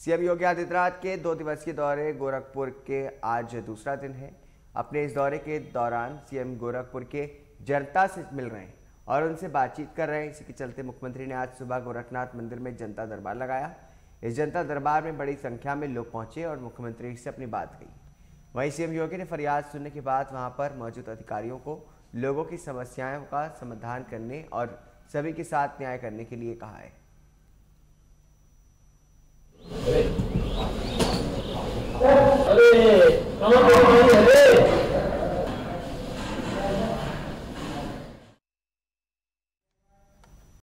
CM Yogi Adityanath के दो दिवसीय दौरे गोरखपुर के आज दूसरा दिन है। अपने इस दौरे के दौरान सीएम गोरखपुर के जनता से मिल रहे हैं और उनसे बातचीत कर रहे हैं। इसी के चलते मुख्यमंत्री ने आज सुबह गोरखनाथ मंदिर में जनता दरबार लगाया। इस जनता दरबार में बड़ी संख्या में लोग पहुँचे और मुख्यमंत्री से अपनी बात कही। वहीं सीएम योगी ने फरियाद सुनने के बाद वहाँ पर मौजूद अधिकारियों को लोगों की समस्याओं का समाधान करने और सभी के साथ न्याय करने के लिए कहा है। Este, ¡Vamos!